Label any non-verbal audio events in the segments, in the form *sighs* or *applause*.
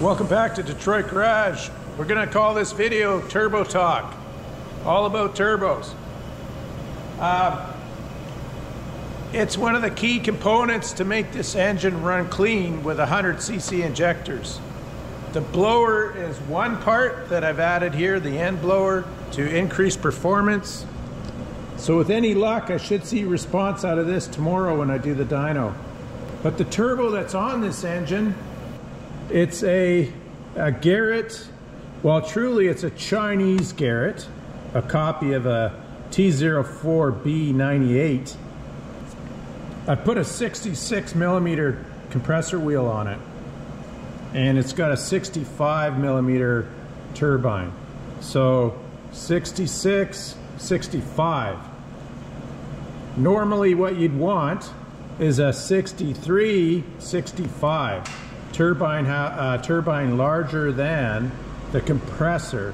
Welcome back to Detroit Garage. We're gonna call this video Turbo Talk. All about turbos. Um, it's one of the key components to make this engine run clean with 100cc injectors. The blower is one part that I've added here, the end blower, to increase performance. So with any luck, I should see response out of this tomorrow when I do the dyno. But the turbo that's on this engine it's a, a Garrett, well truly it's a Chinese Garrett, a copy of a T04B98. I put a 66 millimeter compressor wheel on it and it's got a 65 millimeter turbine. So 66, 65. Normally what you'd want is a 63, 65 turbine, uh, turbine larger than the compressor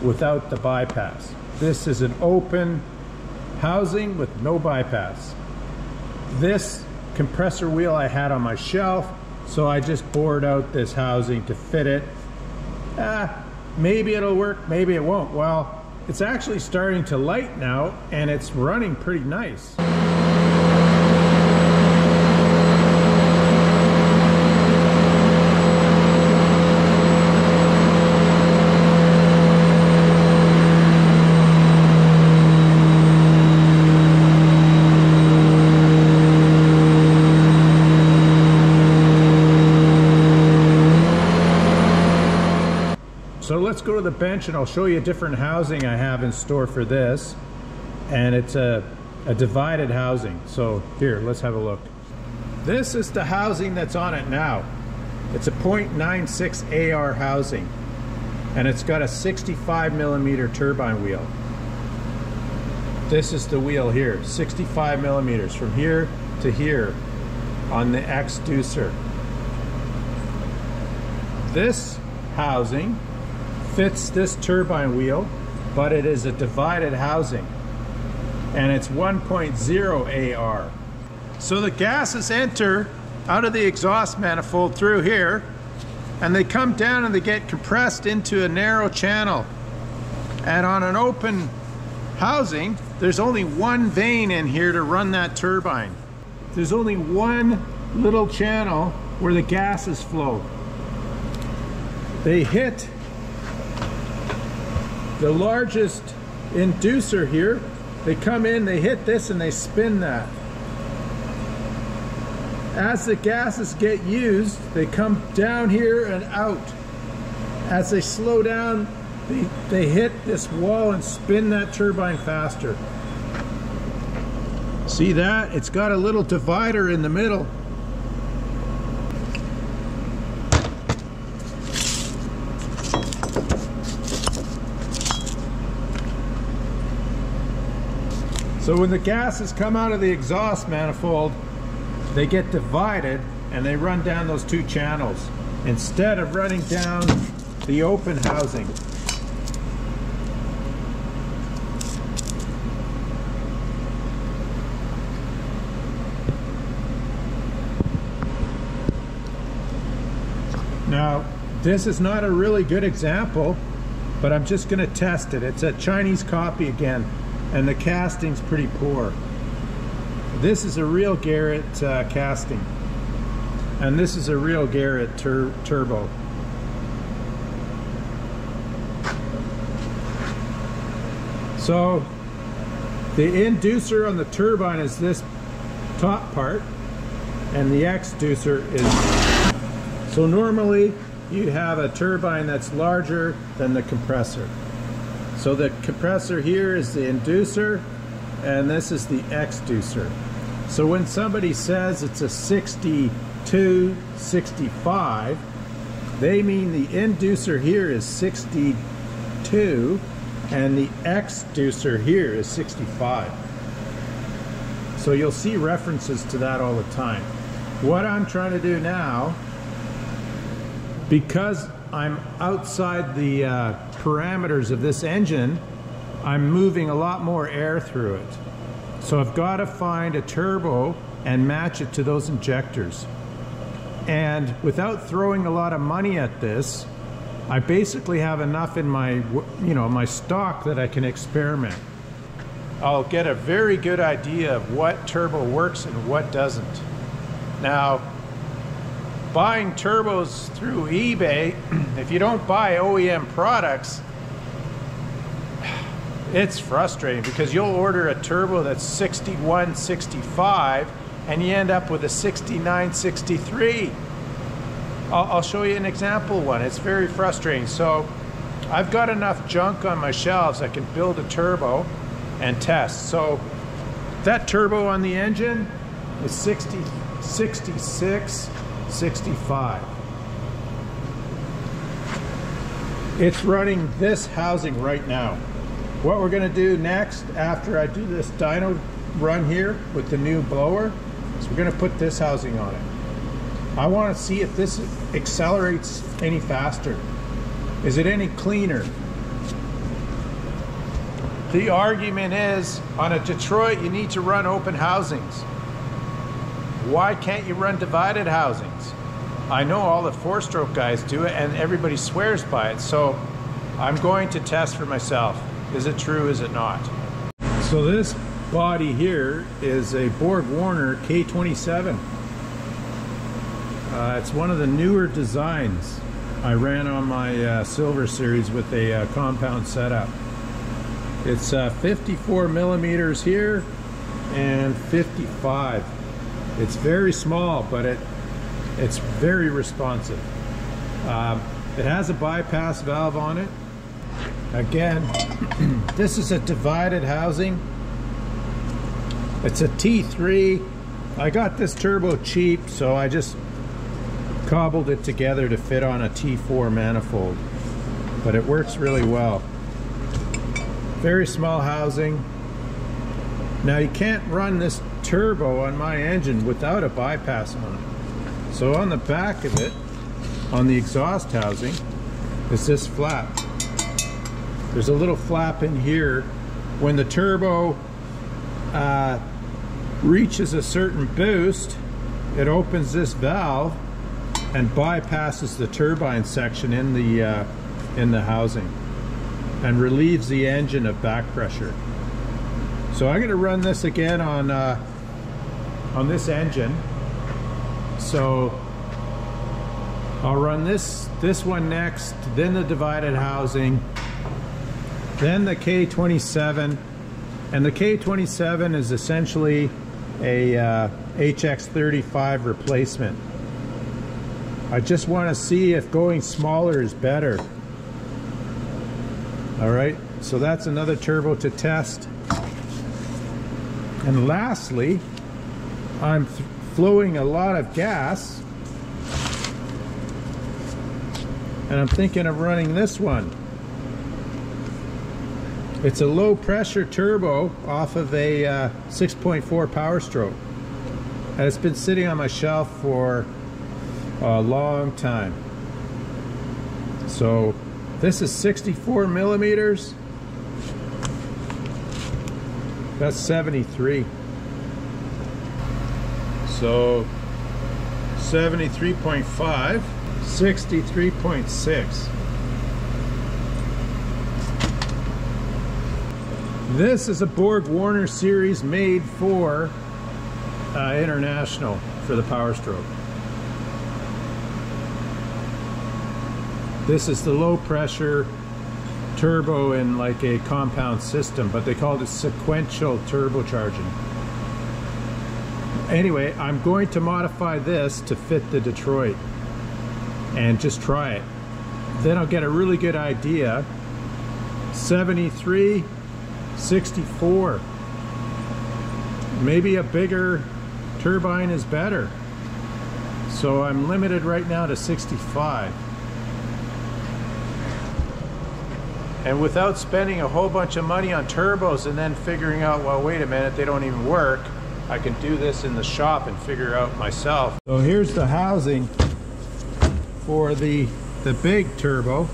without the bypass. This is an open housing with no bypass. This compressor wheel I had on my shelf, so I just bored out this housing to fit it. Ah, maybe it'll work, maybe it won't. Well, it's actually starting to light now and it's running pretty nice. So let's I'll show you a different housing I have in store for this. And it's a, a divided housing. So here, let's have a look. This is the housing that's on it now. It's a 0.96 AR housing. And it's got a 65 millimeter turbine wheel. This is the wheel here, 65 millimeters from here to here on the exducer. This housing fits this turbine wheel, but it is a divided housing. And it's 1.0 AR. So the gases enter out of the exhaust manifold through here, and they come down and they get compressed into a narrow channel. And on an open housing, there's only one vein in here to run that turbine. There's only one little channel where the gases flow. They hit the largest inducer here, they come in, they hit this and they spin that. As the gases get used, they come down here and out. As they slow down, they, they hit this wall and spin that turbine faster. See that? It's got a little divider in the middle. So when the gases come out of the exhaust manifold, they get divided and they run down those two channels instead of running down the open housing. Now, this is not a really good example, but I'm just going to test it. It's a Chinese copy again and the casting's pretty poor. This is a real Garrett uh, casting, and this is a real Garrett tur turbo. So the inducer on the turbine is this top part, and the exducer is. So normally you have a turbine that's larger than the compressor. So the compressor here is the inducer and this is the exducer. So when somebody says it's a 62, 65, they mean the inducer here is 62 and the exducer here is 65. So you'll see references to that all the time. What I'm trying to do now, because I'm outside the uh, parameters of this engine, I'm moving a lot more air through it. So I've got to find a turbo and match it to those injectors. And without throwing a lot of money at this, I basically have enough in my, you know, my stock that I can experiment. I'll get a very good idea of what turbo works and what doesn't. Now, buying turbos through eBay, *clears throat* if you don't buy OEM products, *sighs* it's frustrating because you'll order a turbo that's 61, 65 and you end up with a 69, 63. I'll, I'll show you an example one. It's very frustrating. So I've got enough junk on my shelves I can build a turbo and test. So that turbo on the engine is 60, 66, 65. It's running this housing right now. What we're gonna do next after I do this dyno run here with the new blower is we're gonna put this housing on it. I wanna see if this accelerates any faster. Is it any cleaner? The argument is on a Detroit you need to run open housings. Why can't you run divided housings? I know all the four stroke guys do it and everybody swears by it. So I'm going to test for myself. Is it true? Is it not? So this body here is a Borg Warner K27. Uh, it's one of the newer designs I ran on my uh, Silver Series with a uh, compound setup. It's uh, 54 millimeters here and 55. It's very small, but it it's very responsive. Um, it has a bypass valve on it. Again, *clears throat* this is a divided housing. It's a T3. I got this turbo cheap, so I just cobbled it together to fit on a T4 manifold. But it works really well. Very small housing. Now you can't run this turbo on my engine without a bypass on it. So on the back of it, on the exhaust housing, is this flap. There's a little flap in here. When the turbo uh, reaches a certain boost, it opens this valve and bypasses the turbine section in the uh, in the housing and relieves the engine of back pressure. So I'm going to run this again on uh, on this engine. So I'll run this this one next, then the divided housing, then the K27, and the K27 is essentially a uh, HX35 replacement. I just want to see if going smaller is better. All right, so that's another turbo to test. And lastly, I'm flowing a lot of gas. And I'm thinking of running this one. It's a low pressure turbo off of a uh, 6.4 power stroke. And it's been sitting on my shelf for a long time. So this is 64 millimeters. That's 73. So 73.5, 63.6. This is a Borg Warner series made for uh, international for the Power Stroke. This is the low pressure turbo in like a compound system, but they called it sequential turbocharging. Anyway, I'm going to modify this to fit the Detroit and just try it. Then I'll get a really good idea. 73, 64. Maybe a bigger turbine is better. So I'm limited right now to 65. And without spending a whole bunch of money on turbos and then figuring out, well, wait a minute, they don't even work, I can do this in the shop and figure out myself. So here's the housing for the, the big turbo.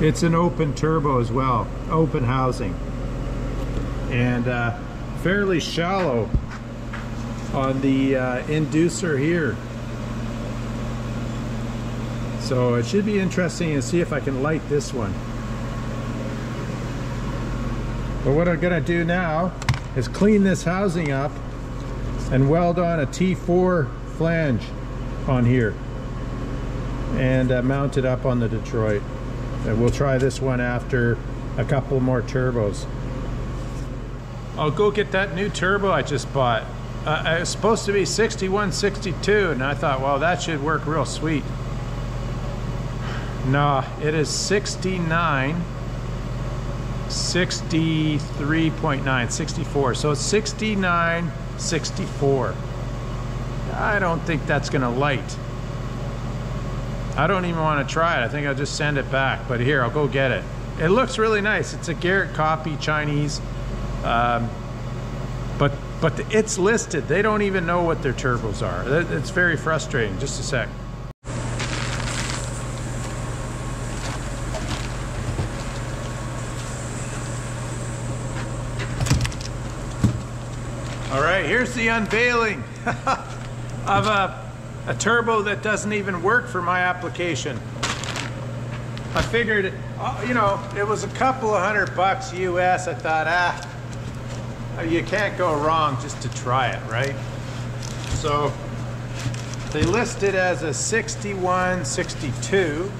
It's an open turbo as well, open housing. And uh, fairly shallow on the uh, inducer here. So it should be interesting to see if I can light this one. But what I'm gonna do now is clean this housing up and weld on a T4 flange on here and uh, mount it up on the Detroit. And we'll try this one after a couple more turbos. I'll go get that new turbo I just bought. Uh, it's supposed to be 61, 62, and I thought, well, that should work real sweet. No, it is 69, 63.9, 64. So it's 69, 64. I don't think that's gonna light. I don't even want to try it. I think I'll just send it back. But here, I'll go get it. It looks really nice. It's a Garrett copy Chinese. Um, but but it's listed. They don't even know what their turbos are. It's very frustrating. Just a sec. All right, here's the unveiling *laughs* of a, a turbo that doesn't even work for my application. I figured, uh, you know, it was a couple of hundred bucks US. I thought, ah, you can't go wrong just to try it, right? So they list it as a 61, 62.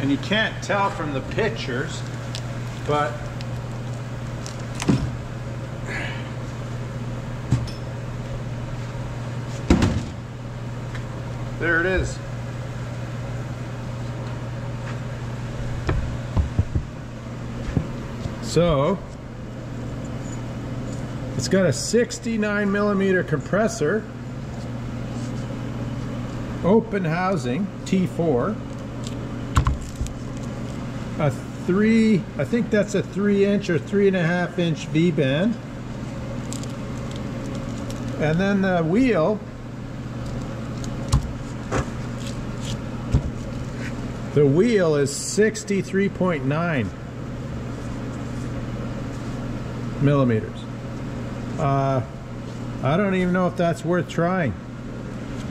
And you can't tell from the pictures, but There it is. So, it's got a 69 millimeter compressor, open housing, T4, a three, I think that's a three inch or three and a half inch V-band. And then the wheel The wheel is 63.9 millimeters. Uh, I don't even know if that's worth trying.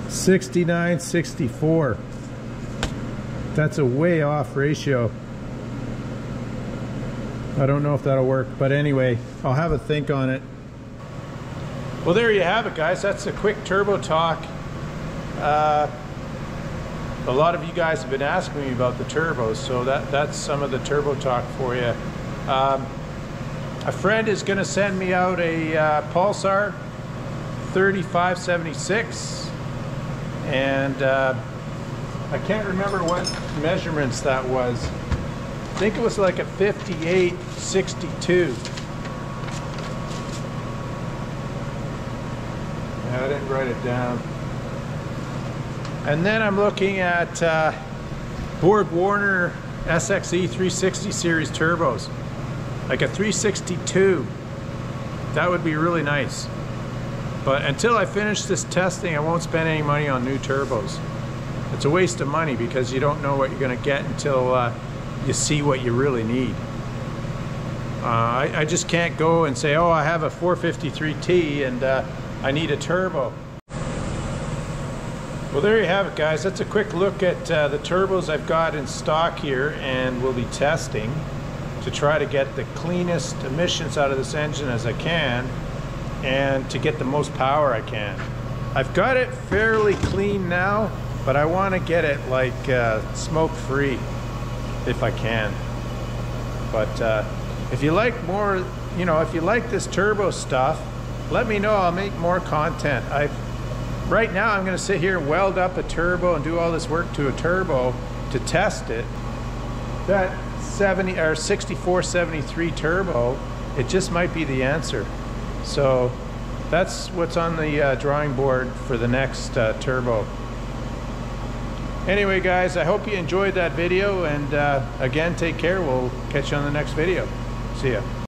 69, 64. That's a way off ratio. I don't know if that'll work, but anyway, I'll have a think on it. Well, there you have it, guys. That's a quick turbo talk. Uh, a lot of you guys have been asking me about the turbos, so that, that's some of the turbo talk for you. Um, a friend is going to send me out a uh, Pulsar 3576, and uh, I can't remember what measurements that was. I think it was like a 5862. I didn't write it down. And then I'm looking at uh, Borg Warner SXE 360 series turbos, like a 362. That would be really nice. But until I finish this testing, I won't spend any money on new turbos. It's a waste of money because you don't know what you're going to get until uh, you see what you really need. Uh, I, I, just can't go and say, oh, I have a 453T and uh, I need a turbo. Well, there you have it, guys. That's a quick look at uh, the turbos I've got in stock here and we'll be testing to try to get the cleanest emissions out of this engine as I can and to get the most power I can. I've got it fairly clean now, but I want to get it like uh, smoke-free if I can. But uh, if you like more, you know, if you like this turbo stuff, let me know. I'll make more content. I've right now I'm going to sit here and weld up a turbo and do all this work to a turbo to test it. That 70 or 6473 turbo, it just might be the answer. So that's what's on the uh, drawing board for the next uh, turbo. Anyway guys, I hope you enjoyed that video and uh, again take care. We'll catch you on the next video. See ya.